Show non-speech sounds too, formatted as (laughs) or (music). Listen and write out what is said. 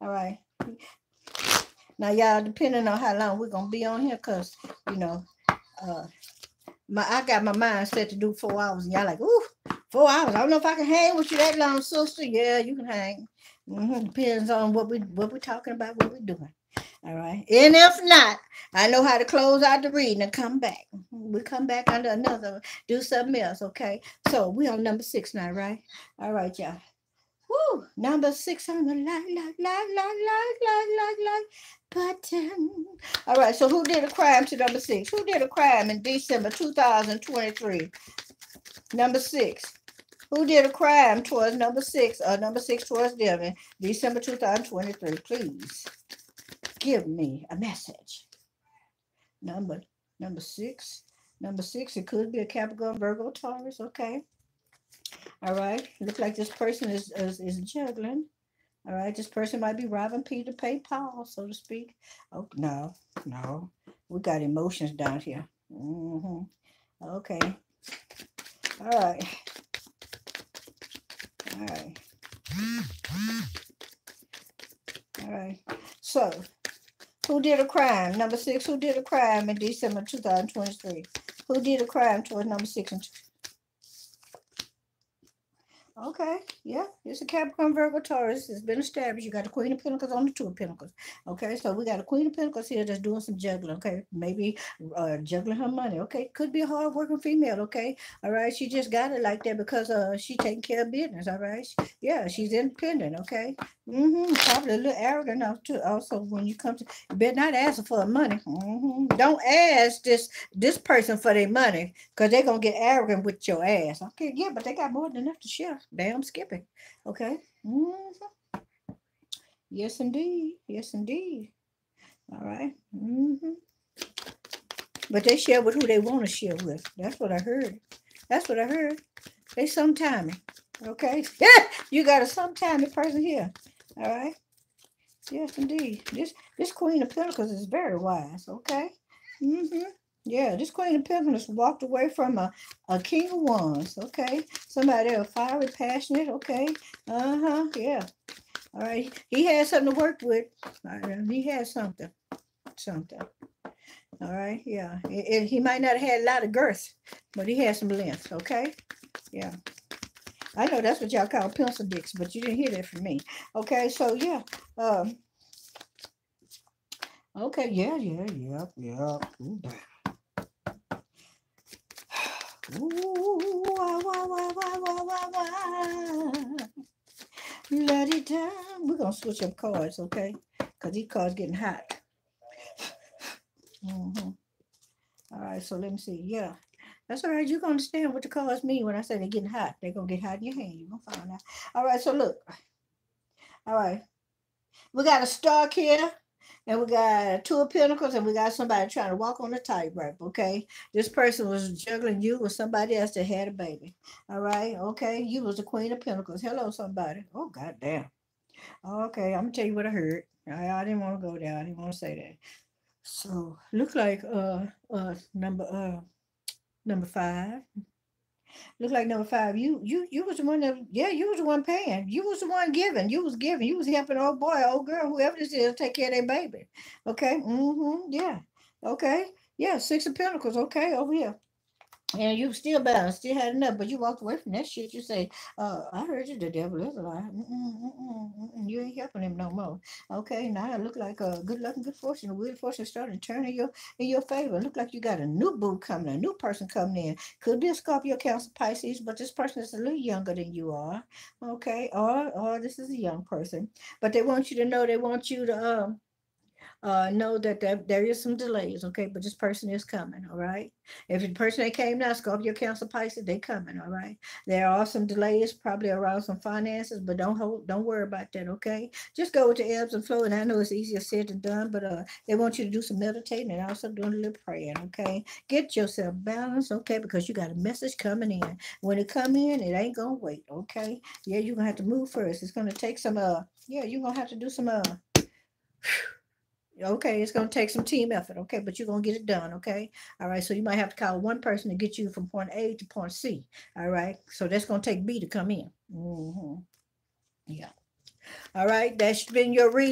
All right. Now, y'all, depending on how long we're gonna be on here, cause you know, uh, my I got my mind set to do four hours, and y'all like, ooh, four hours. I don't know if I can hang with you that long, sister. Yeah, you can hang. Mhm, Depends on what we what we're talking about, what we're doing. All right. And if not, I know how to close out the reading and come back. Mhm, We come back under another, do something else. Okay. So we on number six now, right? All right, y'all. Woo! Number six on the like, like, like, like, like, like, like, like button. All right. So who did a crime to number six? Who did a crime in December 2023? Number six. Who did a crime towards number six or number six towards them in December 2023? Please give me a message. Number number six. Number six, it could be a Capricorn, Virgo, Taurus. Okay. All right. Look like this person is, is is juggling. All right. This person might be robbing Peter to pay Paul, so to speak. Oh no, no. We got emotions down here. Mm hmm Okay. All right. All right. All right. So, who did a crime? Number six, who did a crime in December 2023? Who did a crime towards number six and Okay, yeah, it's a Capricorn Virgo Taurus. It's been established. You got the Queen of Pentacles on the Two of Pentacles. Okay, so we got a Queen of Pentacles here that's doing some juggling. Okay, maybe uh, juggling her money. Okay, could be a hard working female. Okay, all right, she just got it like that because uh she taking care of business. All right, yeah, she's independent. Okay, mm-hmm. probably a little arrogant too. Also, when you come to, you better not ask for money. hmm Don't ask this this person for their money because they're gonna get arrogant with your ass. Okay, yeah, but they got more than enough to share. Damn skipping. Okay. hmm Yes, indeed. Yes, indeed. All right. hmm But they share with who they want to share with. That's what I heard. That's what I heard. They sometime. Okay. Yeah, (laughs) you got a sometimey person here. All right. Yes, indeed. This this Queen of Pentacles is very wise. Okay. hmm Yeah, this Queen of Pentacles walked away from a, a King of Wands. Okay. Somebody else fiery, passionate. Okay. Uh-huh. Yeah. All right. He had something to work with. Right, He had something. Something. All right. Yeah. It- it- he might not have had a lot of girth, but he had some length. Okay. Yeah. I know that's what y'all call pencil dicks, but you didn't hear that from me. Okay. So yeah. Um. Okay. Yeah. Yeah. Yeah. Yeah. Ooh, (sighs) wah, wah, wah, wah, wah, wah, wah. We're gonna switch up cards, okay? Cause these cards getting hot. (sighs) Mhm. All right, so let me see. Yeah, that's all right. You're gonna understand what the cards mean when I say they're getting hot. They're gonna get hot in your hand. You're gonna find out. All right, so look. All right, we got a Stark here, and we got two of Pentacles, and we got somebody trying to walk on a tightrope. Okay, this person was juggling you with somebody else that had a baby. All right, okay, you was the Queen of Pentacles. Hello, somebody. Oh, goddamn. Okay, I'm gonna tell you what I heard. I, I didn't want to go there. I didn't want to say that. So look like uh uh number uh number five. Look like number five. You you you was the one that yeah, you was the one paying. You was the one giving. You was giving. You was helping old boy, old girl, whoever this is, take care of their baby. Okay. Mm-hmm. Yeah. Okay. Yeah. Six of Pentacles. Okay, over here. And you still balanced, still had enough, but you walked away from that shit. You say, uh, I heard you, the devil is a lie. Mm-mm, mm-mm, mm-mm. You ain't helping him no more. Okay, now it look like uh, good luck and good fortune. The wheel fortune starting to turn in your in your favor. Look like you got a new boo coming, a new person coming in. Could be a Scorpio, Cancer, Pisces, but this person is a little younger than you are. Okay, or or this is a young person, but they want you to know they want you to um uh, know that there, there is some delays, okay? But this person is coming, all right? If the person that came now, Scorpio, Cancer, Pisces, they coming, all right? There are some delays, probably around some finances, but don't hold, don't worry about that, okay? Just go with the ebbs and flow. And I know it's easier said than done, but uh, they want you to do some meditating and also doing a little praying, okay? Get yourself balanced, okay? Because you got a message coming in. When it come in, it ain't gonna wait, okay? Yeah, you're gonna have to move first. It's gonna take some uh, yeah, you're gonna have to do some uh. Okay, it's going to take some team effort, okay, but you're going to get it done, okay? All right, so you might have to call one person to get you from point A to point C, all right? So that's going to take B to come in. Mm-hmm. Yeah. All right, that's been your read.